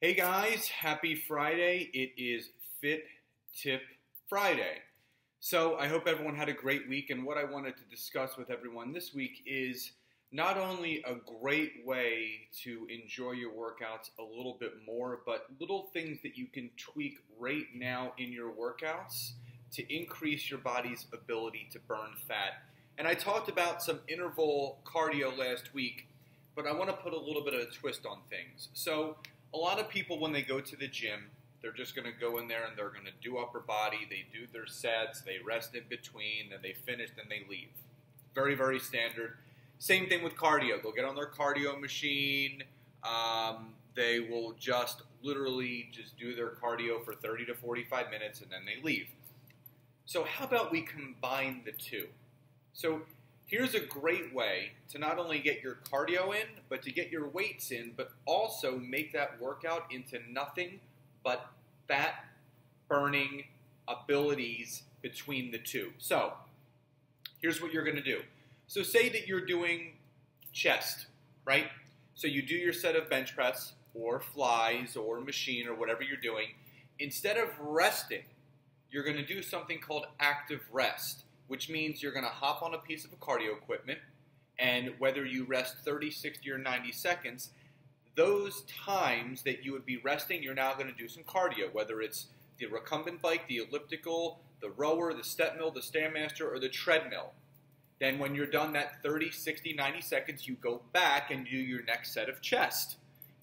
Hey guys, happy Friday. It is Fit Tip Friday. So I hope everyone had a great week. And what I wanted to discuss with everyone this week is not only a great way to enjoy your workouts a little bit more, but little things that you can tweak right now in your workouts to increase your body's ability to burn fat. And I talked about some interval cardio last week, but I want to put a little bit of a twist on things. So a lot of people when they go to the gym, they're just going to go in there and they're going to do upper body. They do their sets, they rest in between, then they finish, then they leave. Very, very standard. Same thing with cardio. They'll get on their cardio machine. Um, they will just literally just do their cardio for 30 to 45 minutes and then they leave. So how about we combine the two? So Here's a great way to not only get your cardio in, but to get your weights in, but also make that workout into nothing but fat burning abilities between the two. So, here's what you're going to do. So, say that you're doing chest, right? So, you do your set of bench press or flies or machine or whatever you're doing. Instead of resting, you're going to do something called active rest which means you're going to hop on a piece of cardio equipment, and whether you rest 30, 60, or 90 seconds, those times that you would be resting, you're now going to do some cardio, whether it's the recumbent bike, the elliptical, the rower, the step mill, the stairmaster, or the treadmill. Then when you're done that 30, 60, 90 seconds, you go back and do your next set of chest.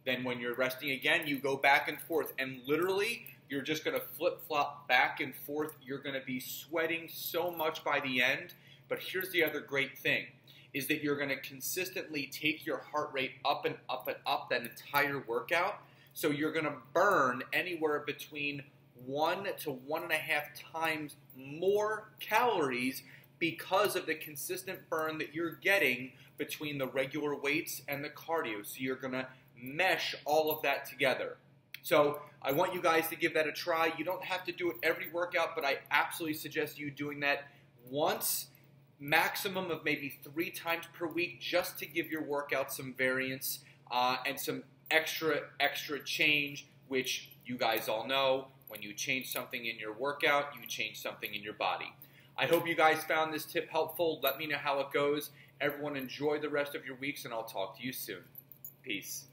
Then when you're resting again, you go back and forth. And literally, you're just going to flip flop back and forth. You're going to be sweating so much by the end. But here's the other great thing is that you're going to consistently take your heart rate up and up and up that entire workout. So you're going to burn anywhere between one to one and a half times more calories because of the consistent burn that you're getting between the regular weights and the cardio. So you're going to mesh all of that together. So I want you guys to give that a try. You don't have to do it every workout, but I absolutely suggest you doing that once, maximum of maybe three times per week, just to give your workout some variance uh, and some extra, extra change, which you guys all know. When you change something in your workout, you change something in your body. I hope you guys found this tip helpful. Let me know how it goes. Everyone enjoy the rest of your weeks, and I'll talk to you soon. Peace.